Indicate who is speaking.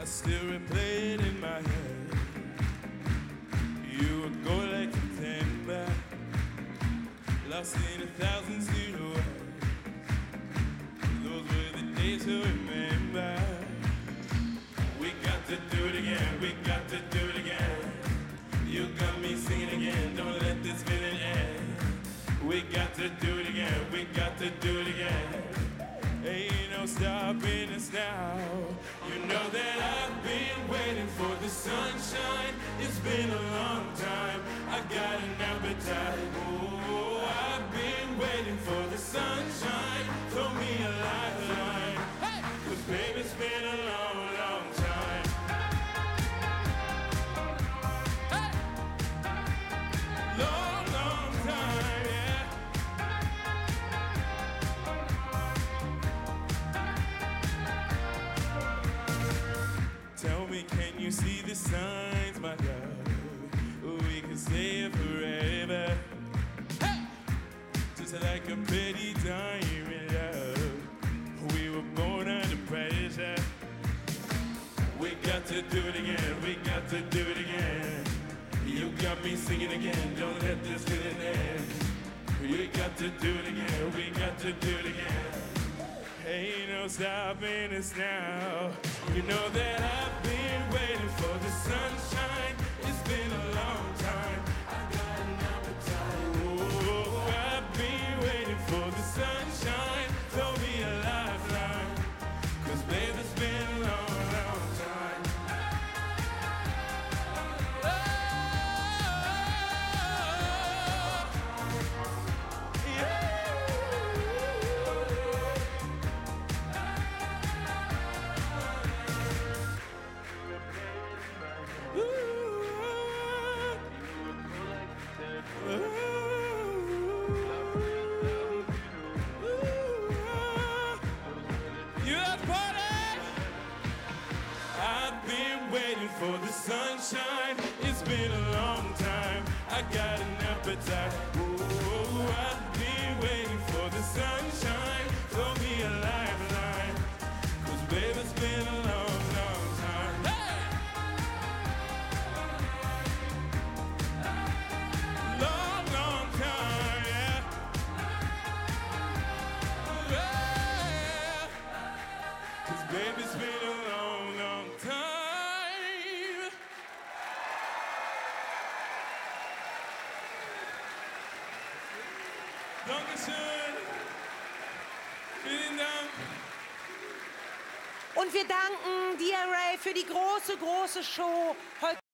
Speaker 1: I still replay it in my head. You would go like a timber, lost in a thousand silhouettes. Those were the days to remember. We got to do it again, we got to do it again. You got me singing again, don't let this feeling end. We got to do it again, we got to do it again. Ain't no stopping us now. Know that I've been waiting for the sunshine. It's been a long to do it again. We got to do it again. You got me singing again. Don't let this feeling end. We got to do it again. We got to do it again. Ain't no stopping us now. You know that for the sunshine. It's been a long time. I got an appetite. Dankeschön. Vielen Dank.
Speaker 2: Und wir danken dir, Ray, für die große, große Show heute.